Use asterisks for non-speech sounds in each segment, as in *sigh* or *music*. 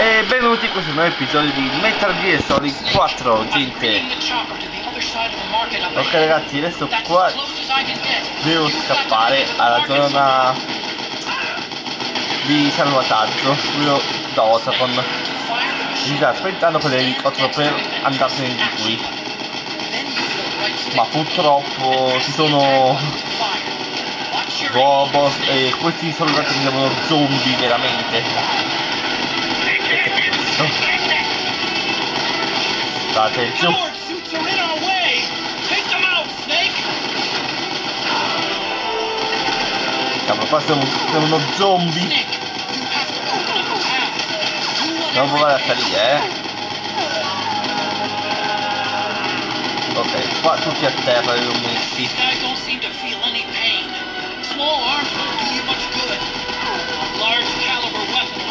E benvenuti in questo nuovo episodio di Metal Gear Solid 4, gente. Ok ragazzi, adesso qua devo scappare alla zona di salvataggio, quello da Otacon. Mi sta aspettando per l'elicottero per andarsene di qui. Ma purtroppo ci sono robot e questi soldati mi sembrano zombie veramente. State giù. Cavolo, qua siamo, siamo uno zombie. Non provare a salire, eh. Ok, qua tutti a terra li ho messi.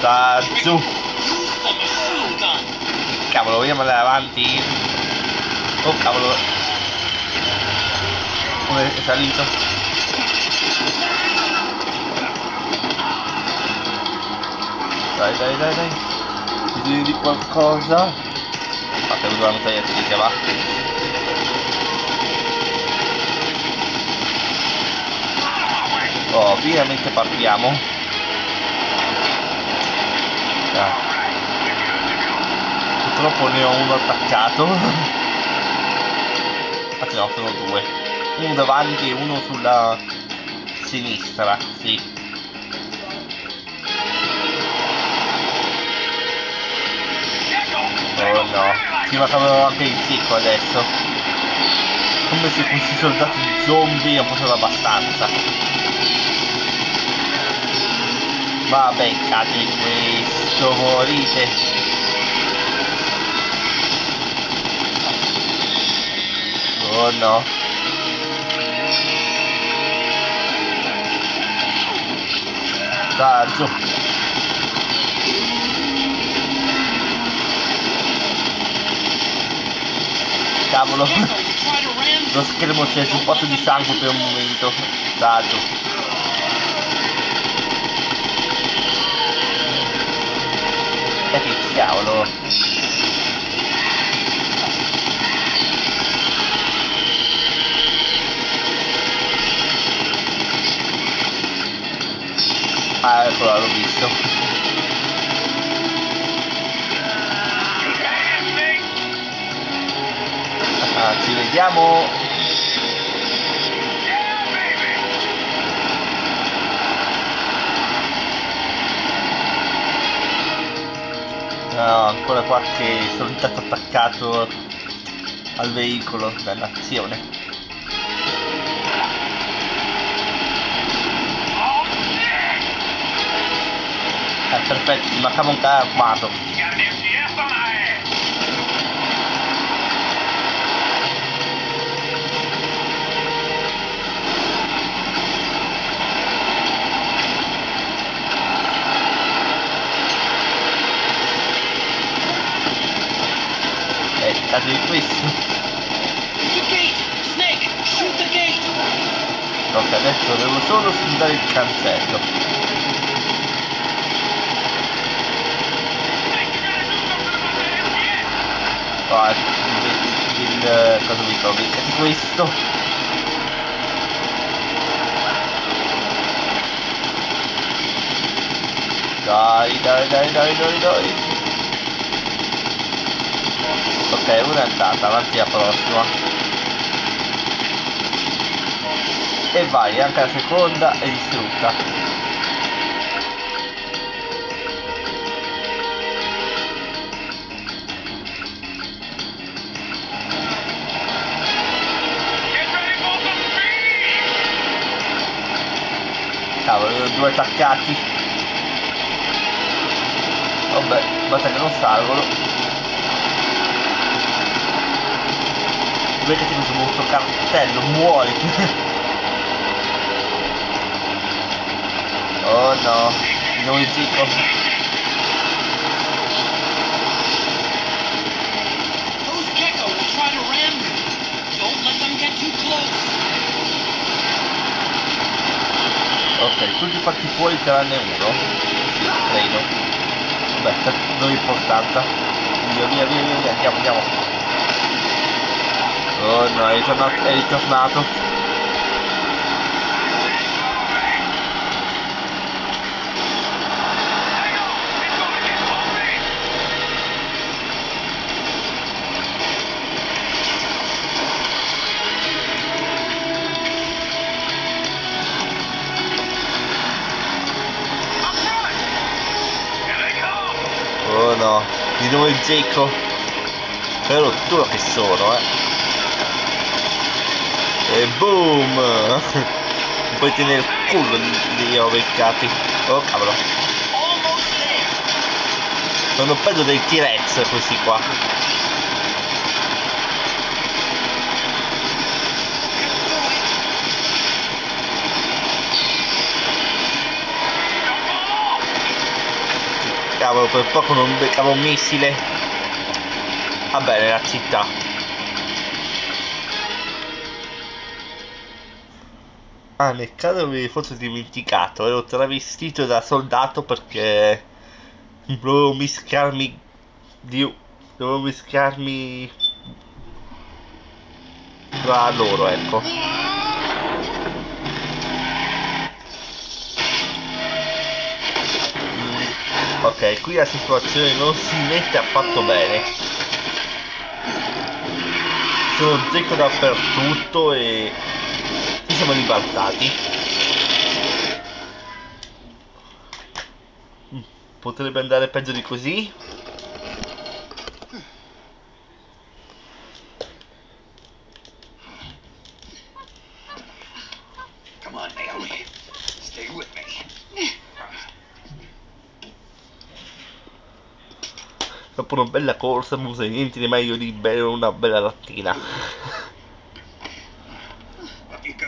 Da giù. Cavolo, vogliamo andare avanti? Oh cavolo. Come è salito? Dai, dai, dai, dai. Bisogno di qualcosa. Fate vedere la mitragliatrice, va. Oh, finalmente partiamo. Dai purtroppo ne ho uno attaccato. Anzi no sono due. Uno davanti e uno sulla sinistra sì. Oh no. Si mancavano anche il secco adesso. Come se questi soldati zombie non fossero abbastanza. Vabbè cade questo morite Oh no. Dai. Cavolo. Lo schermo c'è un po' di sangue per un momento. Dai. E che cavolo. Ah, eccola, l'ho visto. Ah, ci vediamo. No, ancora qualche soldato attaccato al veicolo dall'azione. Eh, perfetto, mancava un carro armato. Eh, caso di questo. Ok, adesso devo solo sfidare il cancello. Il, il cosa mi trovi? È questo. Dai dai dai dai dai dai. Ok una è andata avanti la prossima. E vai anche la seconda è distrutta attaccati. Vabbè, basta che non salgono. Vedete questo brutto cartello, muori! *laughs* oh no, non il zitto. Ok, tutti fatti fuori tranne uno. Credo. Beh, non importanza. Via, via, via, via, andiamo, andiamo. Oh no, è ritornato, è ritornato. Di nuovo il Geco. Che sono, eh. E boom! *laughs* Puoi tenere il culo li ho beccati. Oh cavolo. Sono peggio dei T-Rex questi qua. Cavolo, per poco non beccavo un missile. Vabbè, nella città. Ah, nel caso mi fosse dimenticato, ero travestito da soldato perché dovevo mischiarmi di... dovevo mischiarmi tra loro, ecco. Ok, qui la situazione non si mette affatto bene. Sono zecco dappertutto e ci siamo ribaltati. Mm, Potrebbe andare peggio di così. Una bella corsa non usa niente di meglio di bere una bella lattina. Up you go.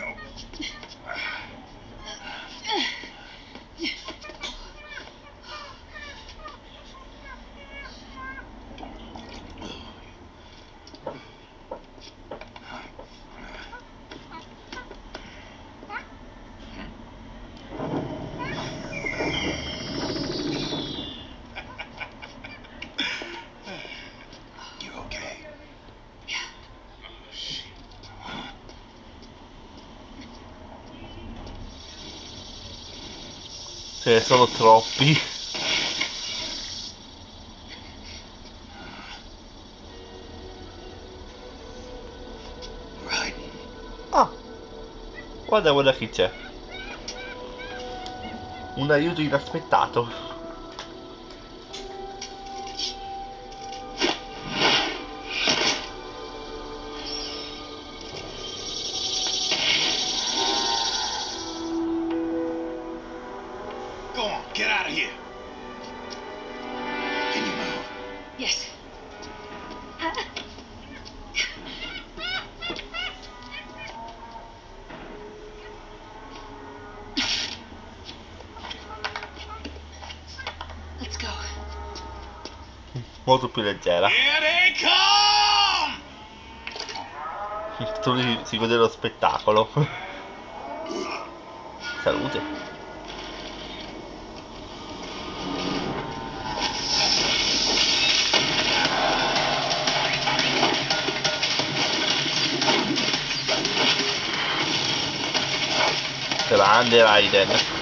You okay? Ce ne sono troppi. Ah! Guarda guarda chi c'è. Un aiuto inaspettato. Molto più leggera. Here they come! *laughs* Tu si, si gode lo spettacolo. Salute. Grande Raiden.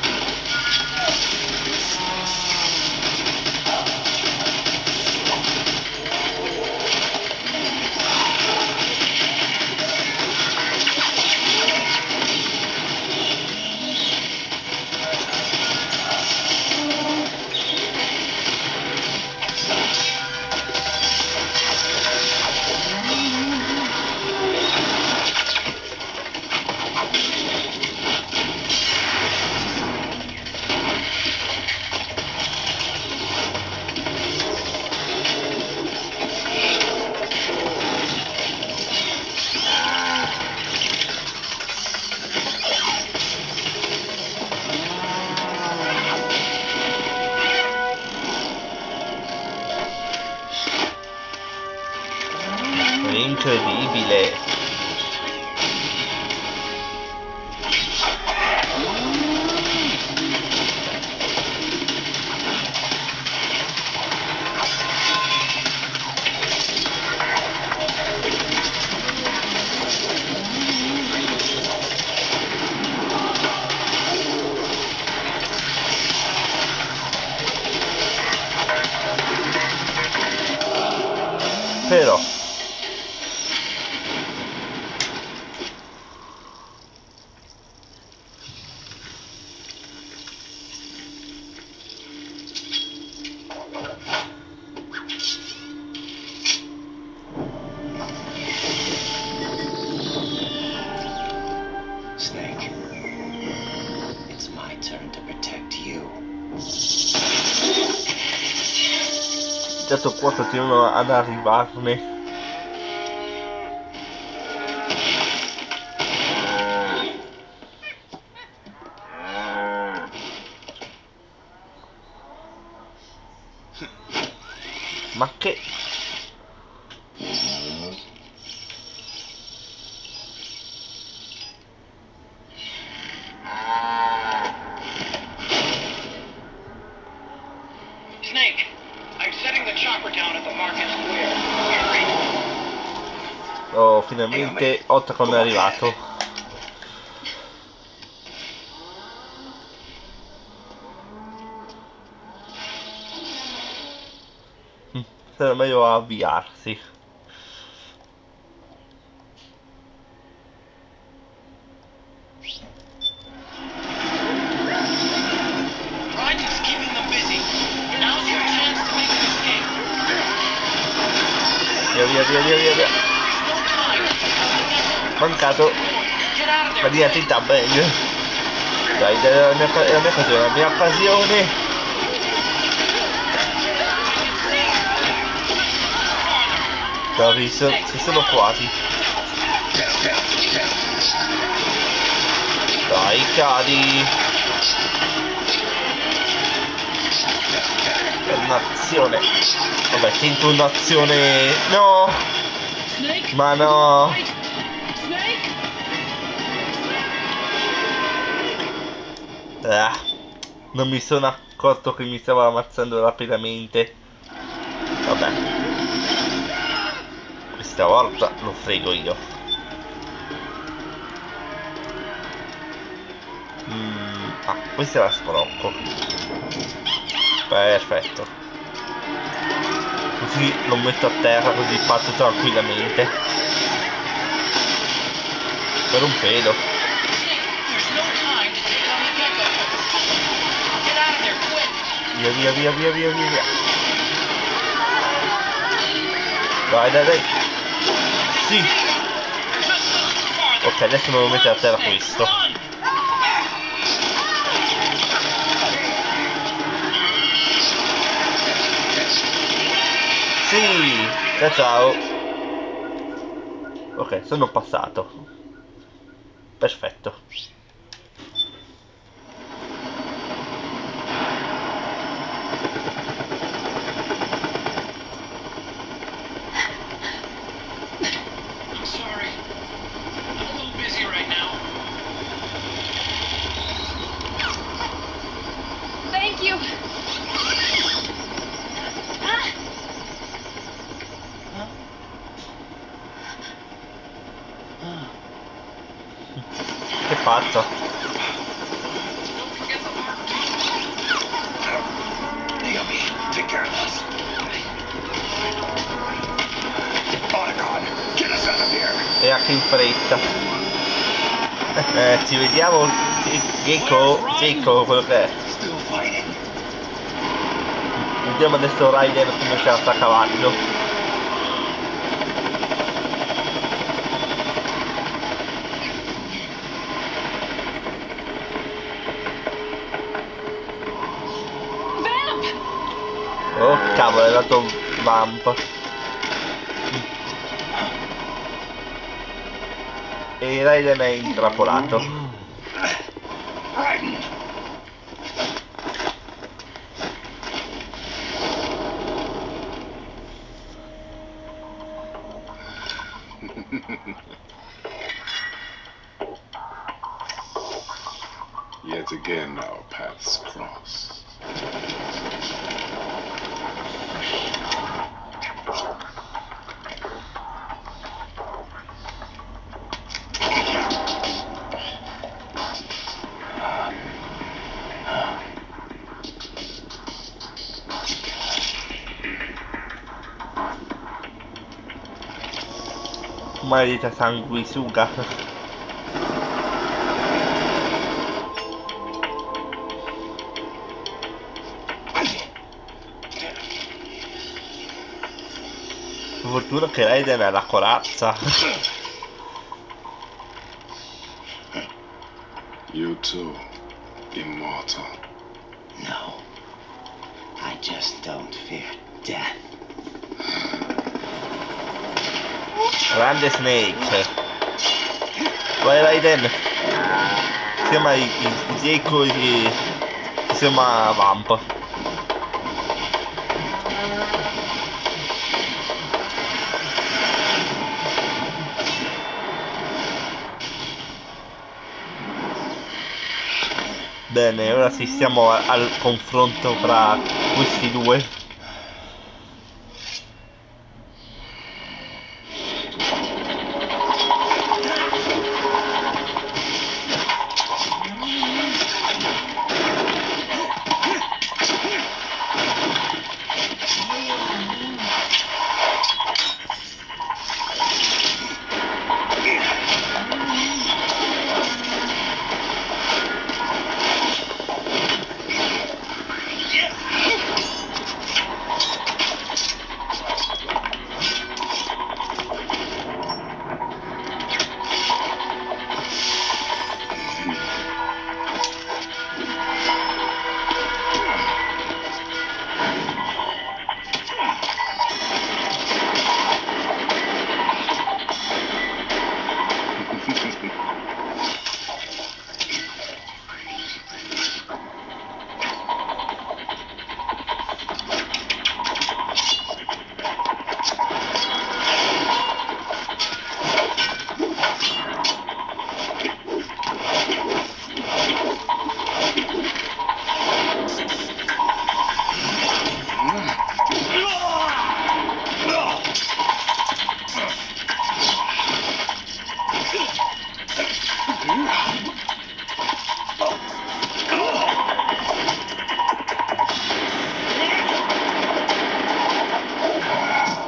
Dato qua continuano ad arrivarne. Oh, finalmente Otacon è arrivato. Mm, Sarà meglio avviarsi. There. dinatità bang. Dai, è la mia, è la mia occasione, la mia occasione. Visto, ci sono quasi. Dai, cadi. Dannazione. Vabbè, tento un'azione. No! Ma no! Ah, non mi sono accorto che mi stava ammazzando rapidamente. Vabbè. Questa volta lo frego io. Mm, ah, questa la sbrocco. Perfetto. Così lo metto a terra così parto tranquillamente. Per un pelo. Via via via via via via. Dai dai dai. Sì. Ok, adesso devo mettere a terra questo. Sì. Ciao ciao. Ok, sono passato. Perfetto. Anche in fretta. *laughs* Eh, ci vediamo. Gecko. Gecko, quello che è. Vediamo adesso Ryder come ce la sta cavando. Vamp! Oh cavolo, è dato un vamp. E Raiden è intrappolato. Yet again our paths cross. Maledetta sanguisuga. Fortuna che Raiden ha la corazza. You too, immortal. No. I just don't fear death. Grande Snake. Vai Raiden. Insieme ai Zeko e insieme a Vamp. Bene, ora assistiamo al confronto tra questi due.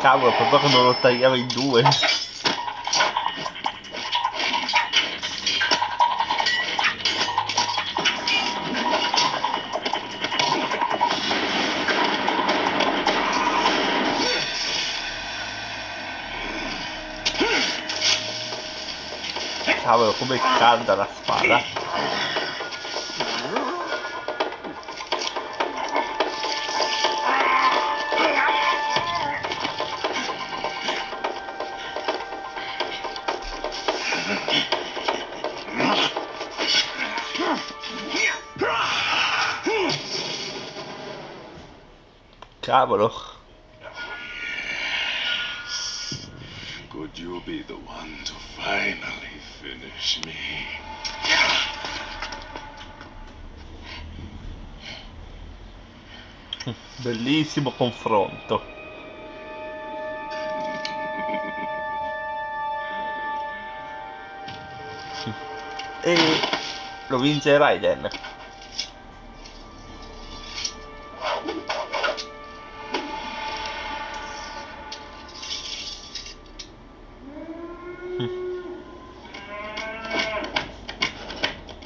Cavolo, proprio non lo tagliava in due. Come calda la spada. Cavolo. Could you be the one to finally finish me? *laughs* Bellissimo confronto. E lo vince Raiden.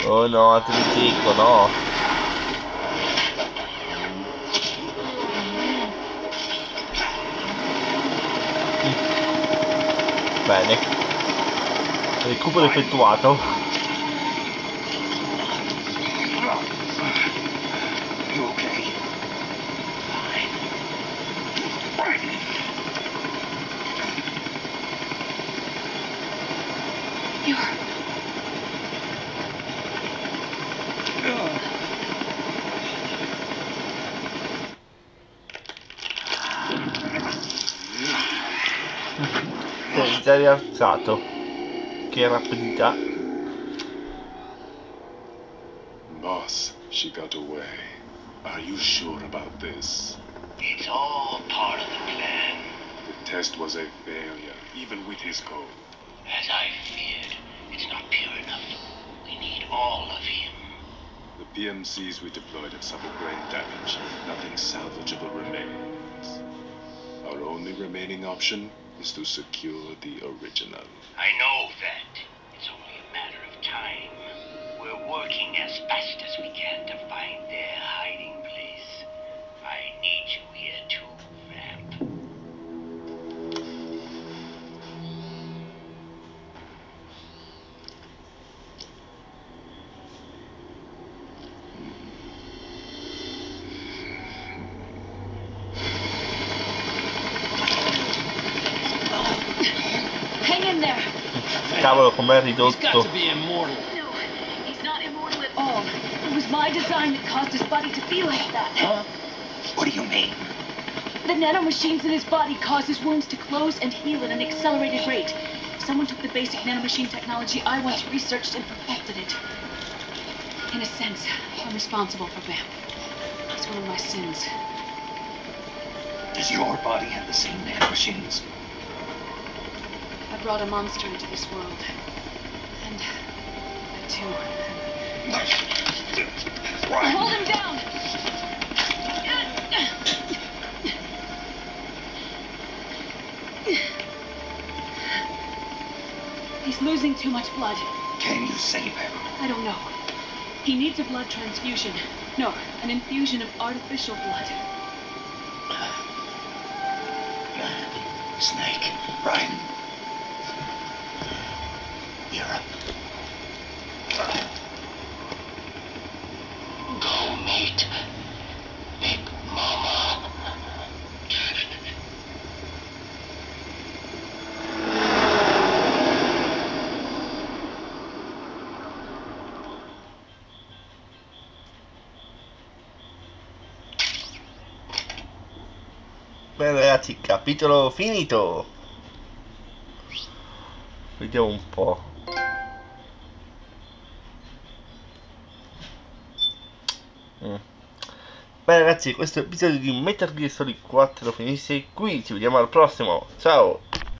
Oh no, Trigico, no. Bene. Recupero effettuato. Già rialzato. Che rapidità. Boss, she got away. Are you sure about this? It's all part of the plan. The test was a failure, even with his code. As I feared, it's not pure enough. We need all of him. The PMCs we deployed have suffered brain damage. Nothing salvageable remains. Our only remaining option? Is to secure the original. I know that. It's only a matter of time. We're working as fast as we can to find their Cavolo, com'è He's got ridotto. to be immortal. No, he's not immortal at all. It was my design that caused his body to be like that. Huh? What do you mean? The nanomachines in his body cause his wounds to close and heal at an accelerated rate. Someone took the basic nanomachine technology I once researched and perfected it. In a sense, I'm responsible for Vamp. It's one of my sins. Does your body have the same nanomachines? Brought a monster into this world. And I too. Hold him down! He's losing too much blood. Can you save him? I don't know. He needs a blood transfusion. No, an infusion of artificial blood. Up. Go meet Big Mama. Bene ragazzi, capitolo finito. Vediamo un po'. Bene ragazzi, questo episodio di Metal Gear Solid 4 finisce qui, ci vediamo al prossimo, ciao!